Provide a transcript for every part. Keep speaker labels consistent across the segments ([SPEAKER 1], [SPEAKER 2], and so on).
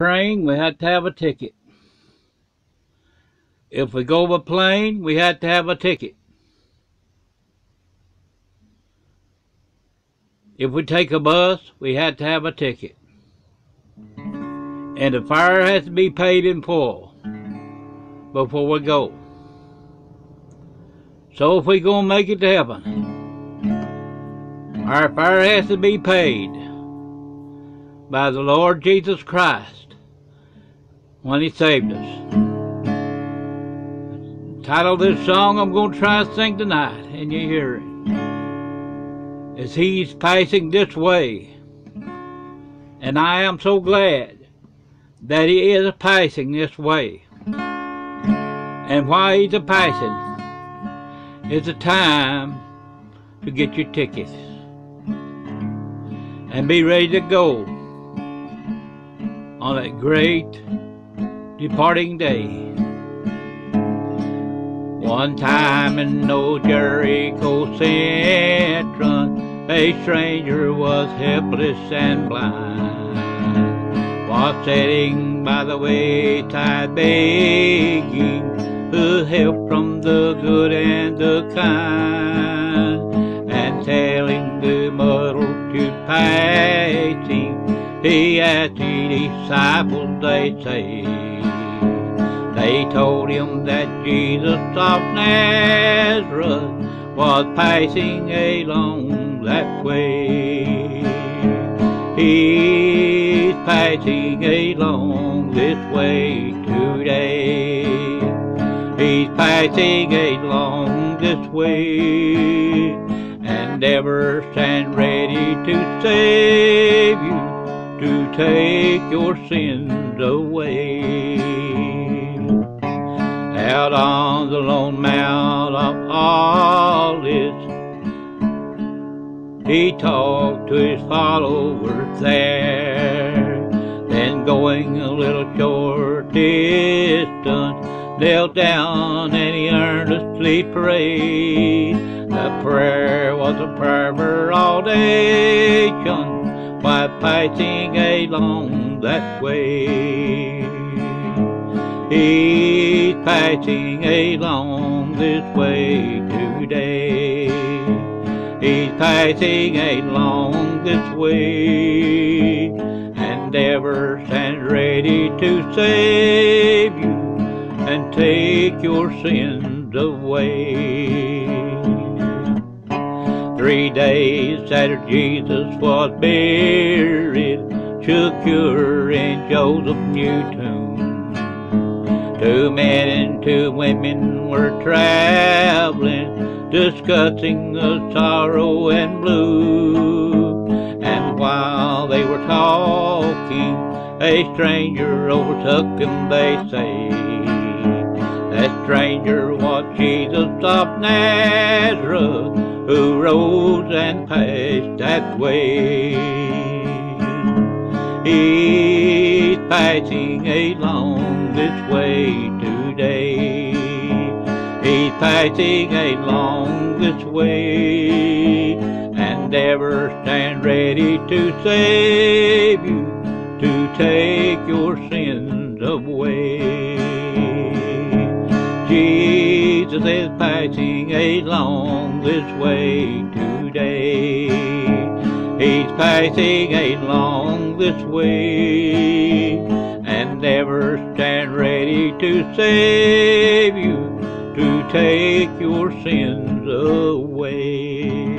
[SPEAKER 1] train, we had to have a ticket. If we go by plane, we had to have a ticket. If we take a bus, we had to have a ticket. And the fire has to be paid in full before we go. So if we're gonna make it to heaven, our fire has to be paid by the Lord Jesus Christ when He saved us. Title of this song I'm going to try to sing tonight, and you hear it. As He's passing this way, and I am so glad that He is passing this way. And why He's a passing is a time to get your tickets and be ready to go on that great departing day. One time in old Jericho Central, a stranger was helpless and blind, was sitting by the wayside begging for help from the good and the kind, and telling the multitude passing he asked the disciples, they say. They told him that Jesus of Nazareth was passing along that way. He's passing along this way today. He's passing along this way and ever stand ready to save you to take your sins away. Out on the lone mount of Olives, he talked to his followers there. Then going a little short distance, knelt down and he earnestly prayed. The prayer was a prayer for all nations by passing along that way. He's passing along this way today. He's passing along this way and ever stands ready to save you and take your sins away. Three days after Jesus was buried, secure in Joseph's new tomb. Two men and two women were traveling, discussing the sorrow and blue. And while they were talking, a stranger overtook them, they say. That stranger was Jesus of Nazareth who rose and passed that way. He's passing along this way today. He's passing along this way and ever stand ready to save you, to take your sins away. Jesus is passing along this way today. He's passing along this way and ever stand ready to save you, to take your sins away.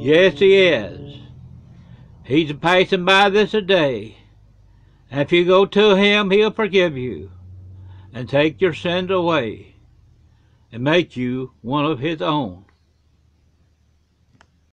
[SPEAKER 1] Yes, he is. He's passing by this a day. And if you go to him, he'll forgive you and take your sins away and make you one of his own.